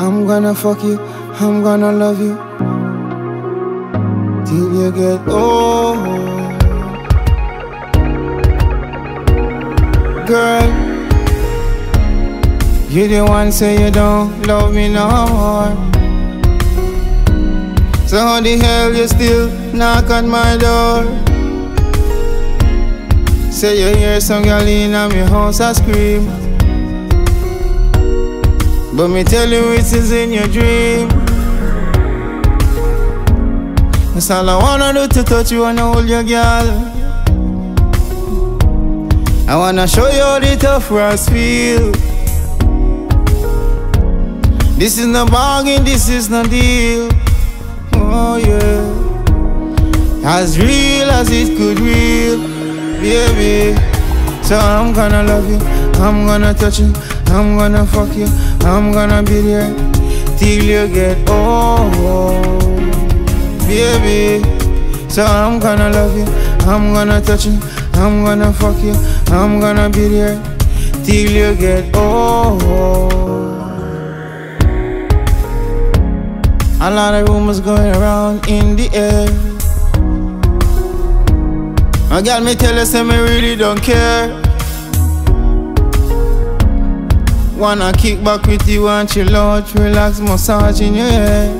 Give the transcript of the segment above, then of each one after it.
I'm gonna fuck you, I'm gonna love you till you get old. Girl, you the one say you don't love me no more. So how the hell you still knock on my door? Say you hear some girl in my house I scream But me tell you it is in your dream. That's all I wanna do to touch you and hold you girl. I wanna show you how the tough rocks feel. This is no bargain, this is no deal. Oh yeah. As real as it could real baby. So I'm gonna love you, I'm gonna touch you, I'm gonna fuck you, I'm gonna be there till you get old, baby. So I'm gonna love you, I'm gonna touch you, I'm gonna fuck you, I'm gonna be there till you get old. A lot of rumors going around in the air. My girl, me tell you, say me really don't care. Wanna kick back with you and chill out, relax, massage in your hair.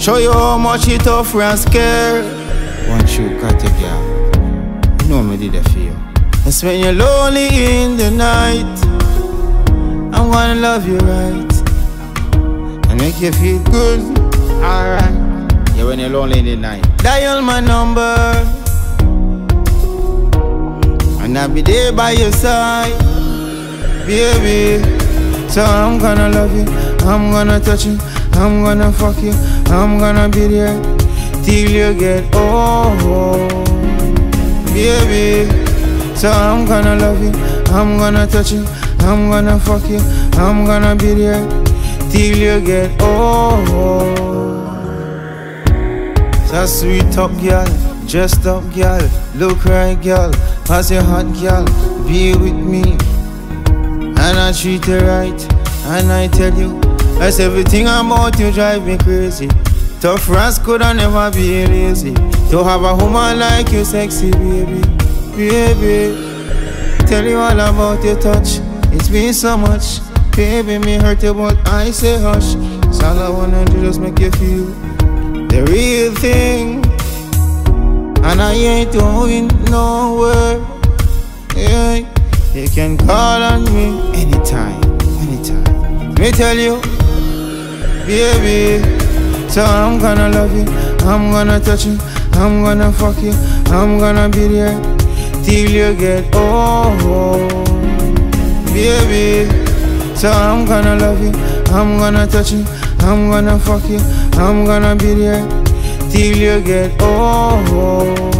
Show you how much it tough and scared. One shoe cut your girl. You know me did that for you. It's when you're lonely in the night. I'm gonna love you right. And make you feel good. Alright. Yeah, when you're lonely in the night. Dial my number. And I'll be there by your side, baby. So I'm gonna love you, I'm gonna touch you, I'm gonna fuck you, I'm gonna be there till you get old, baby. So I'm gonna love you, I'm gonna touch you, I'm gonna fuck you, I'm gonna be there till you get old. So sweet up, girl, dressed up, girl, look right, girl. Pass your hot girl, be with me. Treat you right. And I tell you, that's everything about you drive me crazy. Tough rats could I never be lazy. To have a woman like you, sexy baby, baby. Tell you all about your touch. It's been so much, baby. Me hurt you, but I say hush. That's all I wanna do, just make you feel the real thing. And I ain't going nowhere. Yeah, you can call on me anytime, anytime. Me tell you, baby. So I'm gonna love you, I'm gonna touch you, I'm gonna fuck you, I'm gonna be there till you get old, baby. So I'm gonna love you, I'm gonna touch you, I'm gonna fuck you, I'm gonna be there till you get old.